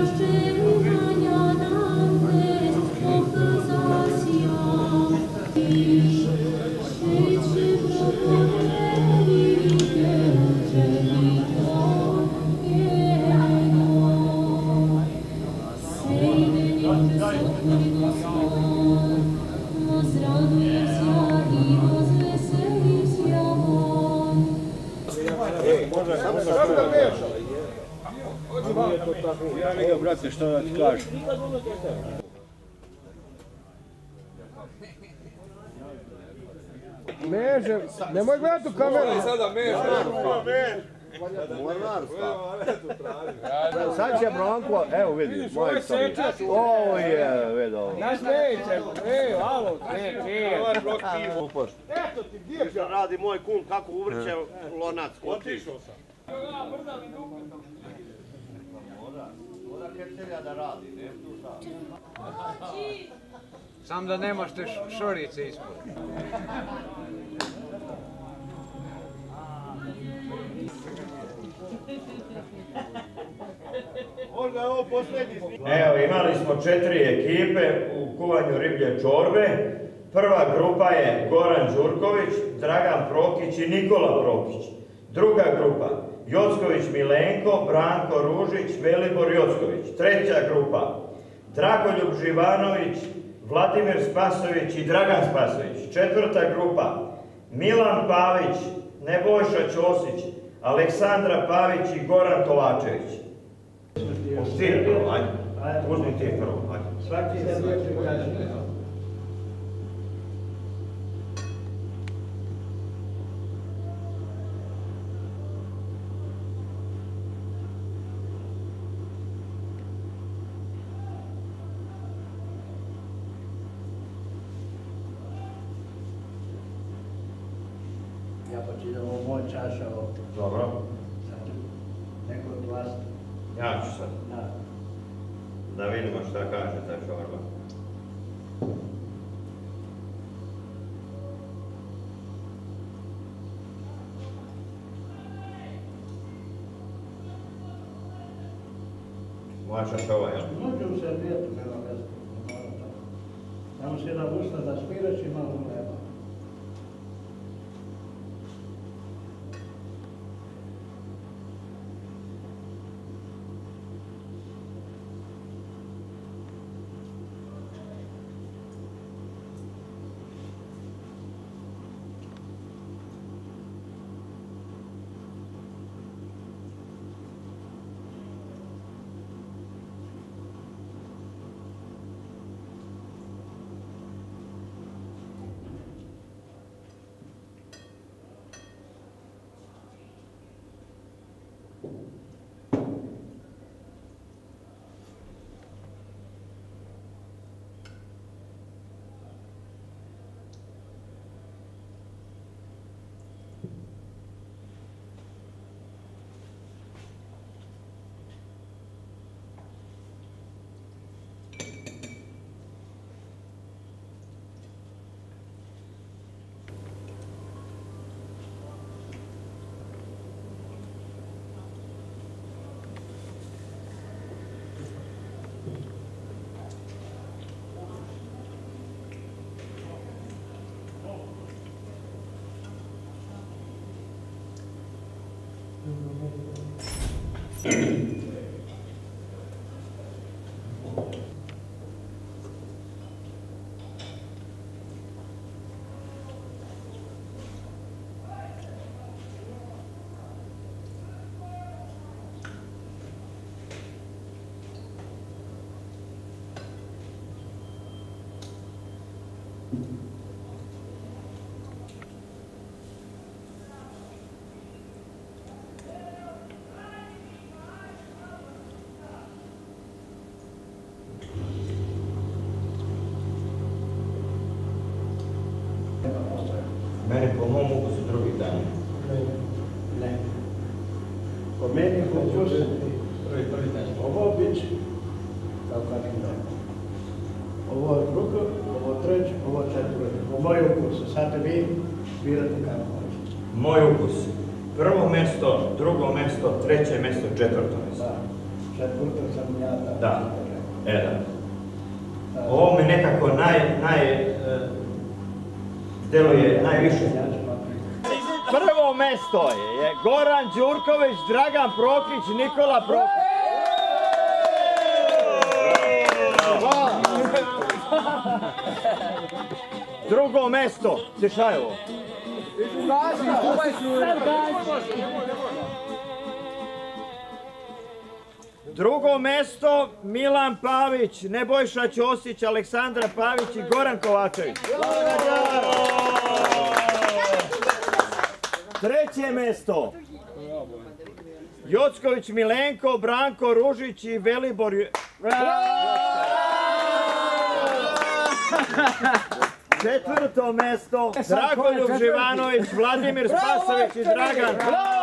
just Evo, brate, što da ti kažem? Meže, nemoj gledati u kameru. Sad će Branko, evo vidi, moj stari. Ovo je, vidi ovo. Naš neće, ej, alo, ne, nije. Što radi moj kum, kako uvrće lonac, koči. Sam da nemaš te šorice ispod. Evo, imali smo četiri ekipe u kuvanju riblje čorbe. Prva grupa je Goran Đurković, Dragan Prokić i Nikola Prokić. Druga grupa Jocković Milenko, Branko Ružić, Velibor Jocković. Treća grupa Dragoljub Živanović, Vladimir Spasović i Dragan Spasović. Četvrta grupa Milan Pavić, Nebojša Ćosić, Aleksandra Pavić i Goran Tovačević. Hoćeš ti prvo, ajde. Uzmi ti prvo, ajde. Ja počinam ovo moj čaša ovdje. Dobro, Sad, neko od vas, ja ću sad. da, Da vidimo šta kaže ta čorba. Moja čašova, jel? može u servijetu, nema veze. Samo si da usta da smiraš i malo nema. Meni po mom ukusu drugi dan. Ne. Po ovo bić, kao kažem da. Ovo je drugo, ovo treće, ovo četvrto. Po moj ukus, sad vi birate kako hoćete. Moj ukus. Prvo mesto, drugo mesto, treće mesto, četvrto mesto. Da. četvrto sam ja tako. Da. E, da. Ovo mi nekako naj, naj, e, deluje najviše. Mesto je Goran Đurković, Dragan Prokić, Nikola Prokić. Drugo mesto, Tišajevo. Drugo mesto Milan Pavić, Nebojša Ćosić, Aleksandra Pavić i Goran Kovačević. Treće mesto. Jocković Milenko, Branko Ružić i Velibor... Četvrto mesto Dragoljub Živanović, Vladimir Spasović i Dragan. Bravo!